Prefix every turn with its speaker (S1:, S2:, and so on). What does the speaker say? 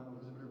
S1: final visitor